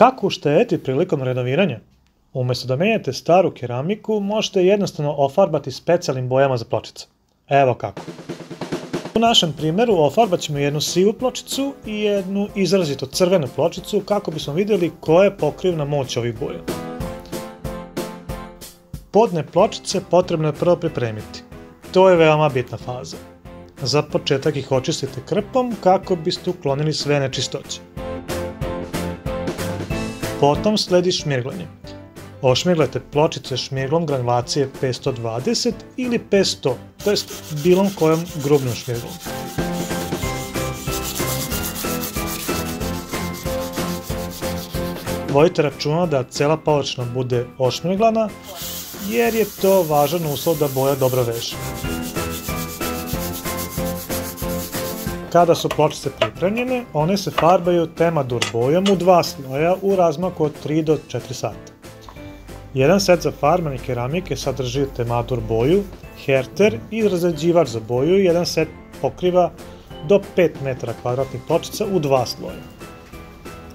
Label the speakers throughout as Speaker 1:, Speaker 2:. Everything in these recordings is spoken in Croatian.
Speaker 1: Kako uštediti prilikom renoviranja? Umjesto da menjate staru keramiku, možete jednostavno ofarbati specijalnim bojama za pločice. Evo kako. U našem primjeru ofarbat ćemo jednu sivu pločicu i jednu izrazito crvenu pločicu kako bismo vidjeli koja je pokrivna moć ovih boja. Podne pločice potrebno je prvo pripremiti. To je veoma bitna faza. Za početak ih očistite krpom kako biste uklonili sve nečistoće. Potom sledi šmirglanje. Ošmirglajte pločice šmirglom granulacije 520 ili 500, to jest bilom kojom grubnom šmirglom. Vojite računa da cela površina bude ošmirglana, jer je to važan uslov da boja dobro veže. Kada su pločice pripremljene, one se farbaju Temadur bojom u dva sloja u razmaku od 3 do 4 sata. Jedan set za farbanje keramike sadrži Temadur boju, herter i razređivač za boju i jedan set pokriva do 5 metara kvadratnih pločica u dva sloja.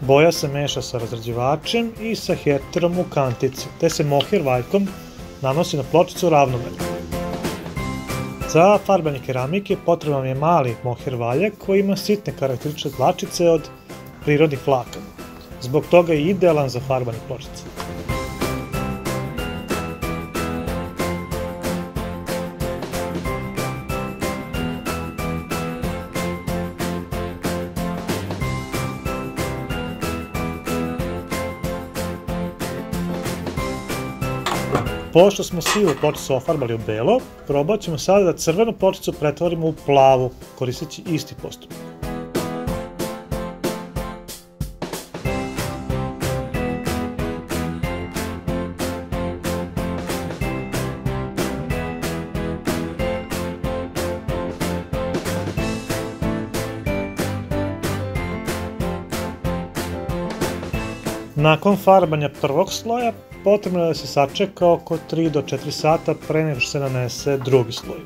Speaker 1: Boja se meša sa razređivačem i sa herterom u kantici, te se moher valjkom nanosi na pločicu ravnomerno. Za farbanje keramike potreban je mali moher valjak koji ima sitne karakterične dlačice od prirodnih vlakana. Zbog toga je idealan za farbanje pločice. Pošto smo sivu pločicu ofarbali u belo, probat ćemo sada da crvenu pločicu pretvorimo u plavu, koristeći isti postupak. Nakon farbanja prvog sloja, potrebno je da se sačeka oko 3 do 4 sata pre nego što se nanese drugi sloj.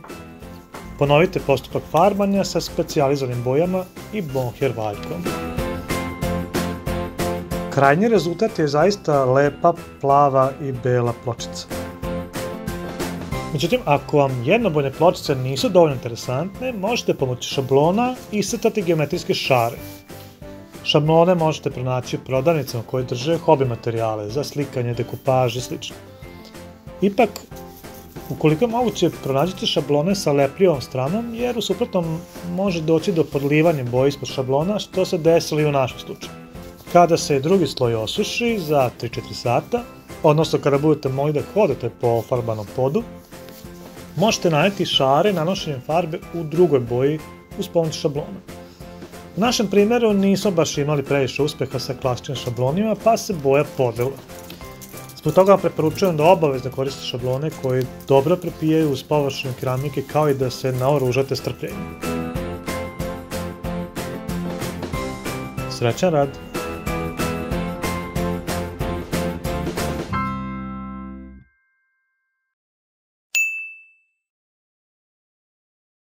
Speaker 1: Ponovite postupak farbanja sa specijalizovanim bojama i bonher valjkom. Krajnji rezultat je zaista lepa, plava i bela pločica. Međutim, ako vam jednobojne pločice nisu dovoljno interesantne, možete pomoći šablona iscrtati geometrijske šare. Šablone možete pronaći u prodavnicama koje drže hobi materijale za slikanje, dekupaž i sl. Ipak, ukoliko je moguće, pronađite šablone sa lepljivom stranom, jer u suprotnom može doći do podlivanja boje ispod šablona, što se desilo i u našem slučaju. Kada se drugi sloj osuši za 3-4 sata, odnosno kada budete mogli da hodate po ofarbanom podu, možete najeti šare nanošenjem farbe u drugoj boji uz pomoć šablona. Našem primjeru nismo baš imali previše uspeha sa klasičnim šablonima, pa se boja podela. Zbog toga preporučujem da obavezno koristite šablone koji dobro prepijaju uz površinu keramike kao i da se naoružate strpljenjem. Srećan rad!